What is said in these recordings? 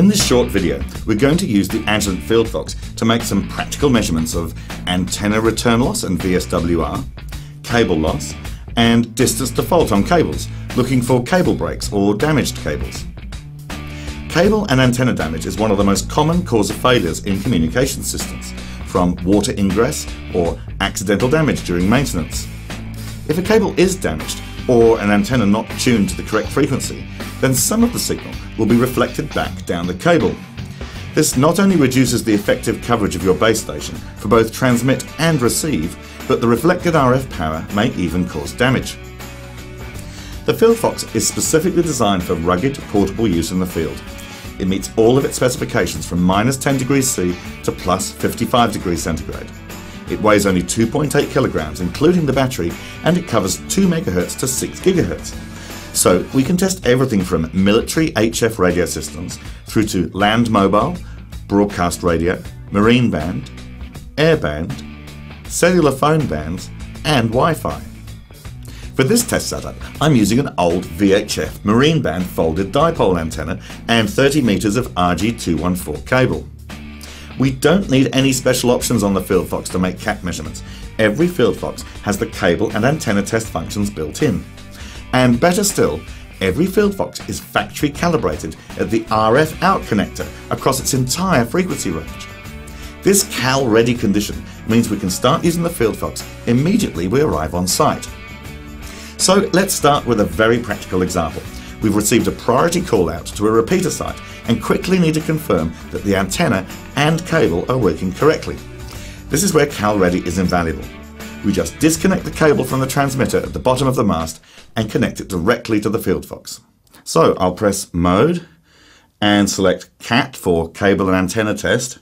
In this short video, we're going to use the Agilent FieldFox to make some practical measurements of antenna return loss and VSWR, cable loss, and distance to fault on cables, looking for cable breaks or damaged cables. Cable and antenna damage is one of the most common cause of failures in communication systems, from water ingress or accidental damage during maintenance. If a cable is damaged, or an antenna not tuned to the correct frequency, then some of the signal will be reflected back down the cable. This not only reduces the effective coverage of your base station for both transmit and receive, but the reflected RF power may even cause damage. The FieldFox is specifically designed for rugged, portable use in the field. It meets all of its specifications from minus 10 degrees C to plus 55 degrees centigrade. It weighs only 2.8 kilograms, including the battery, and it covers 2 MHz to 6 GHz. So we can test everything from military HF radio systems through to land mobile, broadcast radio, marine band, air band, cellular phone bands, and Wi-Fi. For this test setup, I'm using an old VHF marine band folded dipole antenna and 30 meters of RG214 cable. We don't need any special options on the FieldFox to make CAT measurements. Every FieldFox has the cable and antenna test functions built in. And better still, every FieldFox is factory calibrated at the RF out connector across its entire frequency range. This CalReady condition means we can start using the FieldFox immediately we arrive on site. So let's start with a very practical example. We've received a priority call out to a repeater site and quickly need to confirm that the antenna and cable are working correctly. This is where CalReady is invaluable. We just disconnect the cable from the transmitter at the bottom of the mast and connect it directly to the FieldFox. So I'll press Mode and select CAT for Cable and Antenna Test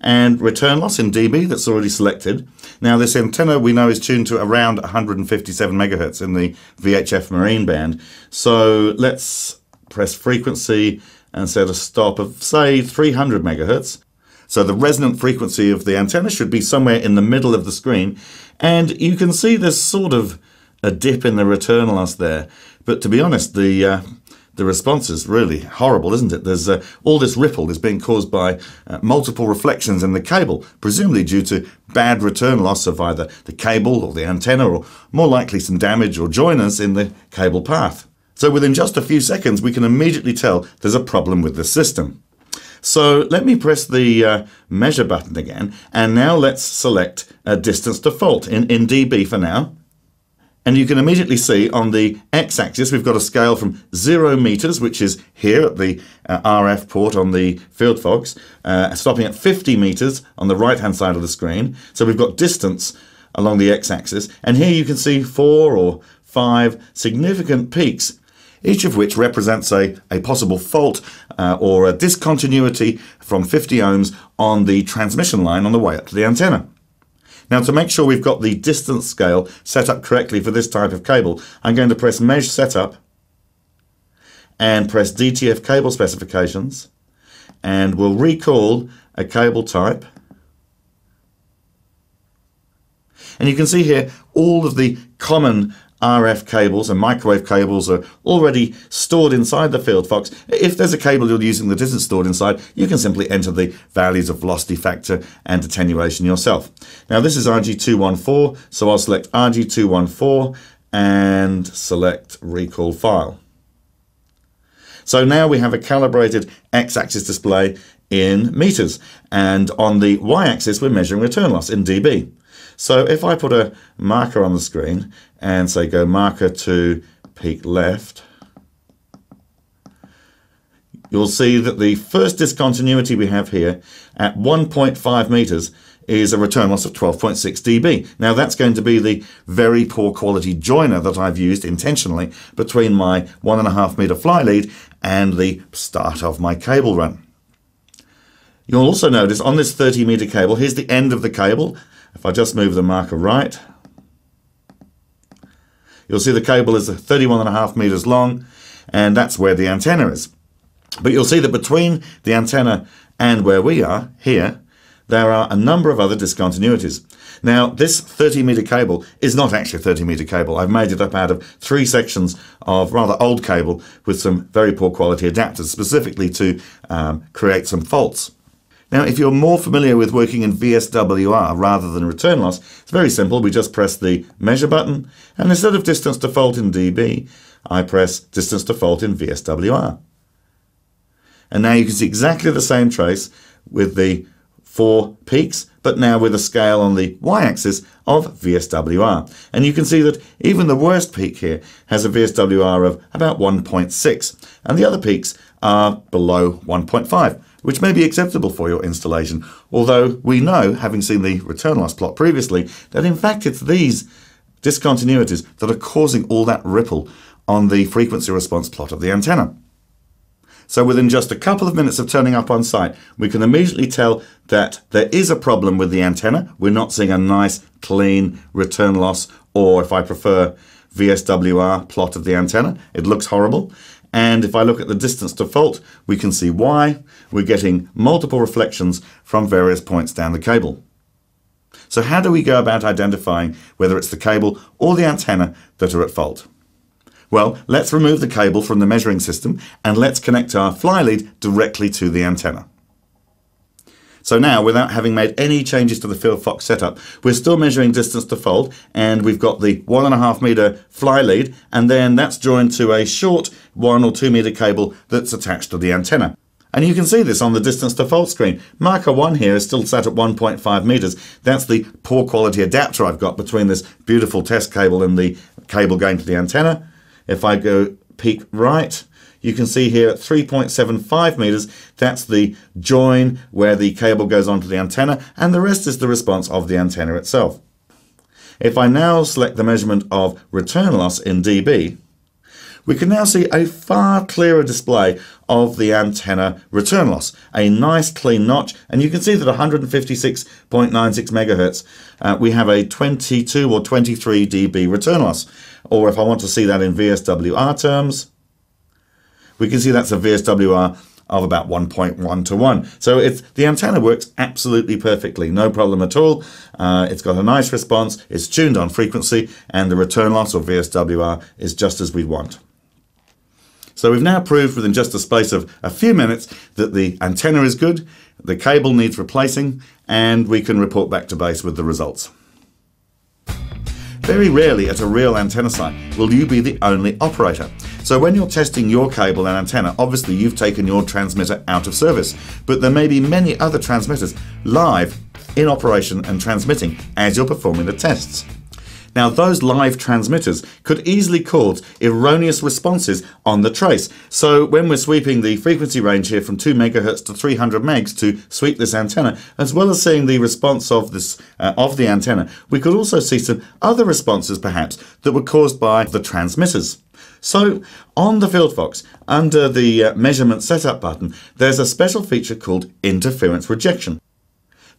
and return loss in dB that's already selected. Now this antenna we know is tuned to around 157 megahertz in the VHF marine band. So let's press frequency and set a stop of say 300 megahertz. So the resonant frequency of the antenna should be somewhere in the middle of the screen. And you can see there's sort of a dip in the return loss there. But to be honest, the uh, the response is really horrible, isn't it? There's uh, all this ripple is being caused by uh, multiple reflections in the cable, presumably due to bad return loss of either the cable or the antenna, or more likely some damage or joiners in the cable path. So within just a few seconds, we can immediately tell there's a problem with the system. So let me press the uh, measure button again, and now let's select a distance to fault in, in dB for now. And you can immediately see on the x-axis we've got a scale from 0 meters, which is here at the uh, RF port on the FieldFox, uh, stopping at 50 meters on the right-hand side of the screen. So we've got distance along the x-axis, and here you can see four or five significant peaks each of which represents a, a possible fault uh, or a discontinuity from 50 ohms on the transmission line on the way up to the antenna. Now to make sure we've got the distance scale set up correctly for this type of cable, I'm going to press Meas Setup and press DTF cable specifications and we'll recall a cable type. And you can see here all of the common RF cables and microwave cables are already stored inside the FieldFox. If there's a cable you're using that isn't stored inside, you can simply enter the values of velocity factor and attenuation yourself. Now this is RG214, so I'll select RG214 and select recall file. So now we have a calibrated x-axis display in meters and on the y-axis we're measuring return loss in dB. So if I put a marker on the screen and say go marker to peak left, you'll see that the first discontinuity we have here at 1.5 meters is a return loss of 12.6 dB. Now that's going to be the very poor quality joiner that I've used intentionally between my one and a half meter fly lead and the start of my cable run. You'll also notice on this 30 meter cable, here's the end of the cable if I just move the marker right, you'll see the cable is 31 and a half meters long, and that's where the antenna is. But you'll see that between the antenna and where we are, here, there are a number of other discontinuities. Now, this 30 meter cable is not actually a 30 meter cable. I've made it up out of three sections of rather old cable with some very poor quality adapters, specifically to um, create some faults. Now, if you're more familiar with working in VSWR rather than return loss, it's very simple. We just press the measure button, and instead of distance to fault in dB, I press distance to fault in VSWR. And now you can see exactly the same trace with the four peaks, but now with a scale on the y-axis of VSWR. And you can see that even the worst peak here has a VSWR of about 1.6, and the other peaks are below 1.5 which may be acceptable for your installation, although we know, having seen the return loss plot previously, that in fact it's these discontinuities that are causing all that ripple on the frequency response plot of the antenna. So within just a couple of minutes of turning up on site, we can immediately tell that there is a problem with the antenna. We're not seeing a nice, clean return loss, or if I prefer, VSWR plot of the antenna. It looks horrible. And if I look at the distance to fault, we can see why. We're getting multiple reflections from various points down the cable. So how do we go about identifying whether it's the cable or the antenna that are at fault? Well, let's remove the cable from the measuring system and let's connect our fly lead directly to the antenna. So now, without having made any changes to the FieldFox setup, we're still measuring distance to fault, and we've got the one and a half meter fly lead, and then that's joined to a short one or two meter cable that's attached to the antenna. And you can see this on the distance to fault screen. Marker 1 here is still set at 1.5 meters. That's the poor quality adapter I've got between this beautiful test cable and the cable going to the antenna. If I go peak right, you can see here at 3.75 meters, that's the join where the cable goes onto the antenna, and the rest is the response of the antenna itself. If I now select the measurement of return loss in dB, we can now see a far clearer display of the antenna return loss. A nice clean notch, and you can see that 156.96 megahertz, uh, we have a 22 or 23 dB return loss. Or if I want to see that in VSWR terms, we can see that's a VSWR of about 1.1 to 1. So it's, the antenna works absolutely perfectly, no problem at all. Uh, it's got a nice response, it's tuned on frequency, and the return loss or VSWR is just as we'd want. So we've now proved within just a space of a few minutes that the antenna is good, the cable needs replacing, and we can report back to base with the results. Very rarely at a real antenna site will you be the only operator. So when you're testing your cable and antenna, obviously you've taken your transmitter out of service, but there may be many other transmitters live in operation and transmitting as you're performing the tests. Now, those live transmitters could easily cause erroneous responses on the trace. So, when we're sweeping the frequency range here from 2 MHz to 300 megs to sweep this antenna, as well as seeing the response of this uh, of the antenna, we could also see some other responses perhaps that were caused by the transmitters. So on the FieldFox, under the uh, measurement setup button, there's a special feature called interference rejection.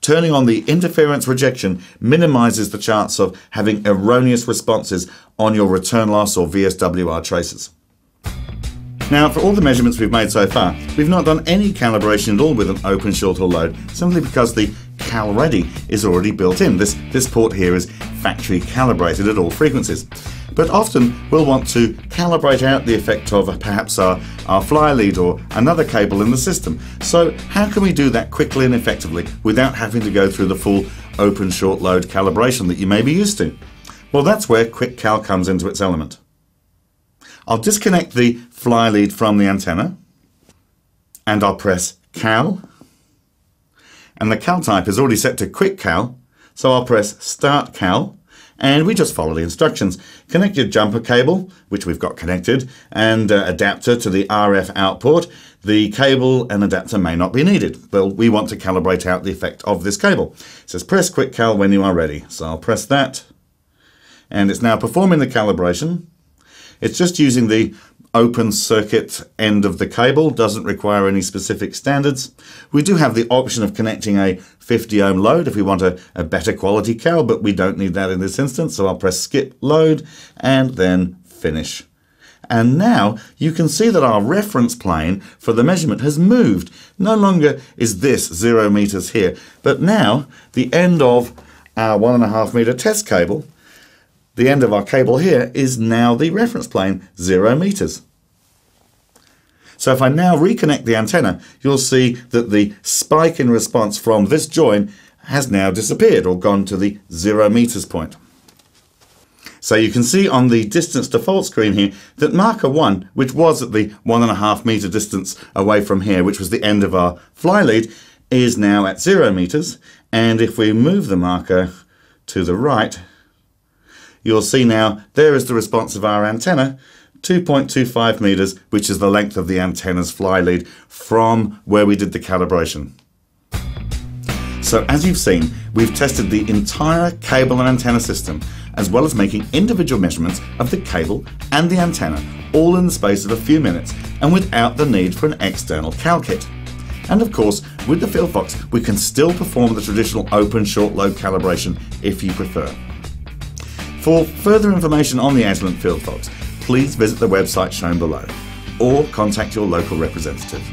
Turning on the interference rejection minimizes the chance of having erroneous responses on your return loss or VSWR traces. Now, for all the measurements we've made so far, we've not done any calibration at all with an open short or load, simply because the CalReady is already built in. This, this port here is factory calibrated at all frequencies but often we'll want to calibrate out the effect of perhaps our, our fly lead or another cable in the system. So how can we do that quickly and effectively without having to go through the full open short load calibration that you may be used to? Well, that's where QuickCal comes into its element. I'll disconnect the fly lead from the antenna and I'll press Cal. And the Cal type is already set to QuickCal, so I'll press Start Cal and we just follow the instructions. Connect your jumper cable, which we've got connected, and uh, adapter to the RF output. The cable and adapter may not be needed. Well, we want to calibrate out the effect of this cable. It says press quick cal when you are ready. So I'll press that, and it's now performing the calibration. It's just using the open circuit end of the cable, doesn't require any specific standards. We do have the option of connecting a 50 ohm load if we want a, a better quality cal, but we don't need that in this instance. So I'll press skip load and then finish. And now you can see that our reference plane for the measurement has moved. No longer is this zero meters here, but now the end of our one and a half meter test cable, the end of our cable here is now the reference plane, zero meters. So if I now reconnect the antenna, you'll see that the spike in response from this join has now disappeared or gone to the zero meters point. So you can see on the distance to fault screen here that marker 1, which was at the one and a half meter distance away from here, which was the end of our fly lead, is now at 0 meters. And if we move the marker to the right, you'll see now there is the response of our antenna, 2.25 meters, which is the length of the antenna's fly lead from where we did the calibration. So as you've seen, we've tested the entire cable and antenna system as well as making individual measurements of the cable and the antenna, all in the space of a few minutes and without the need for an external cal kit. And of course, with the FieldFox, we can still perform the traditional open short load calibration if you prefer. For further information on the Agilent FieldFox, please visit the website shown below or contact your local representative.